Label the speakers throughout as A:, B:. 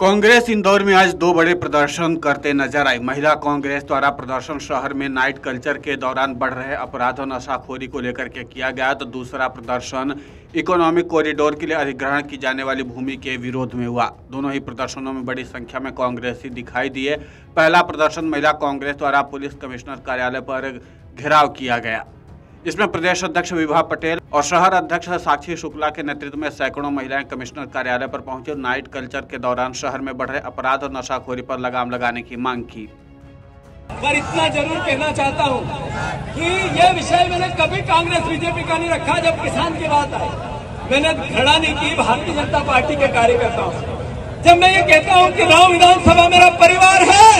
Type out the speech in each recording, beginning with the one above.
A: कांग्रेस इंदौर में आज दो बड़े प्रदर्शन करते नज़र आई महिला कांग्रेस द्वारा प्रदर्शन शहर में नाइट कल्चर के दौरान बढ़ रहे अपराध और नशाखोरी को लेकर के किया गया तो दूसरा प्रदर्शन इकोनॉमिक कॉरिडोर के लिए अधिग्रहण की जाने वाली भूमि के विरोध में हुआ। दोनों ही प्रदर्शनों में बड़ी संख्या में कांग्रेसी दिखाई दिए पहला प्रदर्शन महिला कांग्रेस द्वारा पुलिस कमिश्नर कार्यालय पर घेराव किया गया। इसमें प्रदेश अध्यक्ष विभा पटेल और शहर अध्यक्ष साक्षी शुक्ला के नेतृत्व में सैकड़ों महिलाएँ कमिश्नर कार्यालय पर पहुँची और नाइट कल्चर के दौरान शहर में बढ़ रहे अपराध और नशाखोरी पर लगाम लगाने की मांग की।
B: पर इतना ज़रूर कहना चाहता हूँ कि ये विषय मैंने कभी कांग्रेस, बीजेपी का नहीं रखा जब किसान की बात आई। मैंने खड़ा नहीं की, भारतीय जनता पार्टी के कार्यकर्ताओं जब मैं ये कहता हूँ की राव विधानसभा मेरा परिवार है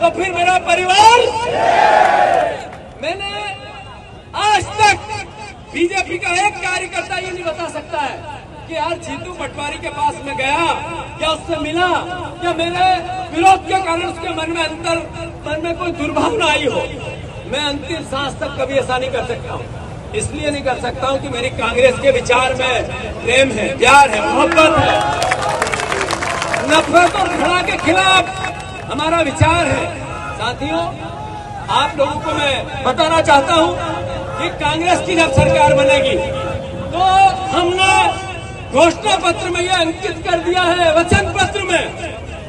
B: तो फिर मेरा परिवार? मैंने बीजेपी का एक कार्यकर्ता ये नहीं बता सकता है कि यार जीतू पटवारी के पास में गया, या उससे मिला, या मेरे विरोध के कारण उसके मन में अंतर, मन में कोई दुर्भावना आई हो। मैं अंतिम सांस तक कभी ऐसा नहीं कर सकता हूँ। इसलिए नहीं कर सकता हूँ कि मेरी कांग्रेस के विचार में प्रेम है, प्यार है, मोहब्बत है। नफरत और घृणा के खिलाफ हमारा विचार है। साथियों, आप लोगों को मैं बताना चाहता हूँ कि कांग्रेस की जब सरकार बनेगी तो हमने घोषणा पत्र में यह अंकित कर दिया है, वचन पत्र में,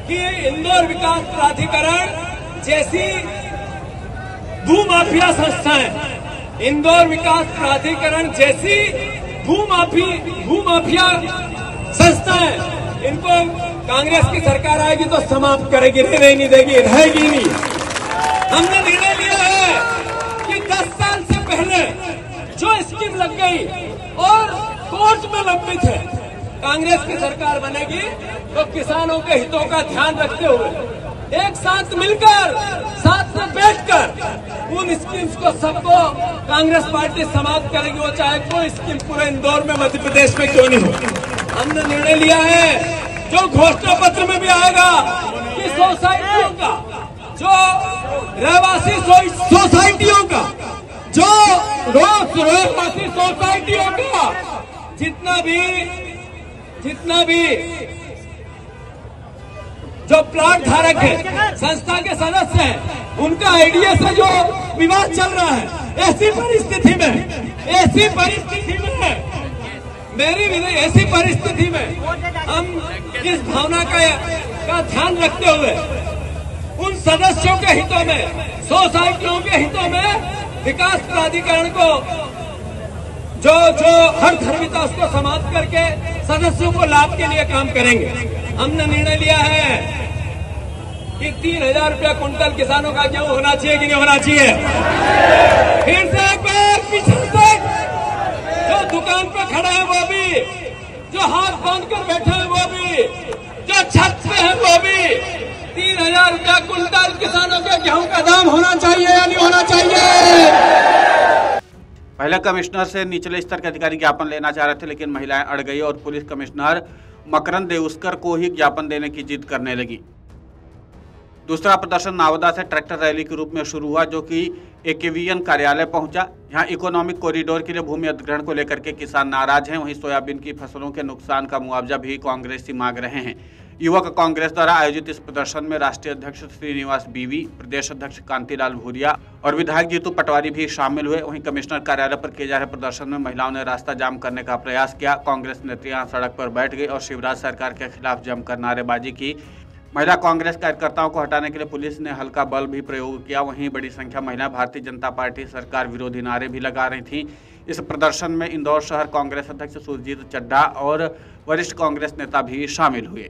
B: कि इंदौर विकास प्राधिकरण जैसी भूमाफिया संस्थाएँ इंदौर विकास प्राधिकरण जैसी भूमाफी, भूमाफिया संस्थाएँ इनको कांग्रेस की सरकार आएगी तो समाप्त करेगी रहने नहीं देगी, रहेगी नहीं। हमने निर्णय स्कीम लग गई और कोर्ट में लंबित है। कांग्रेस की सरकार बनेगी तो किसानों के हितों का ध्यान रखते हुए एक साथ मिलकर, साथ में बैठकर उन स्कीम्स को सबको कांग्रेस पार्टी समाप्त करेगी। वो चाहे कोई स्कीम पूरे इंदौर में, मध्य प्रदेश में क्यों नहीं हो। हमने निर्णय लिया है, जो घोषणा पत्र में भी आएगा कि सोसाइटियों का, जो रहवासी सोसाइटियों का जो रोज रहवासी सोसाइटियों का जितना भी जितना भी जो प्लाट धारक है संस्था के सदस्य हैं उनका आइडिया से जो विवाद चल रहा है ऐसी परिस्थिति में ऐसी परिस्थिति में मेरी ऐसी परिस्थिति में हम इस भावना का, का ध्यान रखते हुए उन सदस्यों के हितों में सोसाइटियों के हितों में विकास प्राधिकरण को जो जो हर धर्मिता सदस्यों को लाभ के लिए काम करेंगे। हमने निर्णय लिया है कि तीन हज़ार रुपया कुंटल किसानों का गेहूँ होना चाहिए कि नहीं होना चाहिए। फिर से एक बार पीछे से जो दुकान पे खड़े हैं वो भी, जो हाथ बाँध कर बैठे हैं वो भी, जो छत पे है वो भी, तीन हज़ार रूपया कुंटल किसानों के गेहूँ का दाम होना चाहिए या नहीं होना चाहिए?
A: पहले कमिश्नर से निचले स्तर के अधिकारी ज्ञापन लेना चाह रहे थे, लेकिन महिलाएँ अड़ गई और पुलिस कमिश्नर मकरंद देउस्कर को ही ज्ञापन देने की जिद करने लगी। दूसरा प्रदर्शन नावदा से ट्रैक्टर रैली के रूप में शुरू हुआ, जो कि एकेवीएन कार्यालय पहुँचा। यहाँ इकोनॉमिक कॉरिडोर के लिए भूमि अधिग्रहण को लेकर के किसान नाराज़ हैं। वहीं सोयाबीन की फ़सलों के नुकसान का मुआवजा भी कांग्रेसी मांग रहे हैं। युवक कांग्रेस द्वारा आयोजित इस प्रदर्शन में राष्ट्रीय अध्यक्ष श्रीनिवास बीवी, प्रदेश अध्यक्ष कांतिलाल भूरिया और विधायक जीतू पटवारी भी शामिल हुए। वहीं कमिश्नर कार्यालय पर किए जा रहे प्रदर्शन में महिलाओं ने रास्ता जाम करने का प्रयास किया। कांग्रेस नेत्रियाँ सड़क पर बैठ गई और शिवराज सरकार के खिलाफ जमकर नारेबाजी की। महिला कांग्रेस कार्यकर्ताओं को हटाने के लिए पुलिस ने हल्का बल भी प्रयोग किया। वहीं बड़ी संख्या महिला भारतीय जनता पार्टी सरकार विरोधी नारे भी लगा रही थी। इस प्रदर्शन में इंदौर शहर कांग्रेस अध्यक्ष सुरजीत चड्ढा और वरिष्ठ कांग्रेस नेता भी शामिल हुए।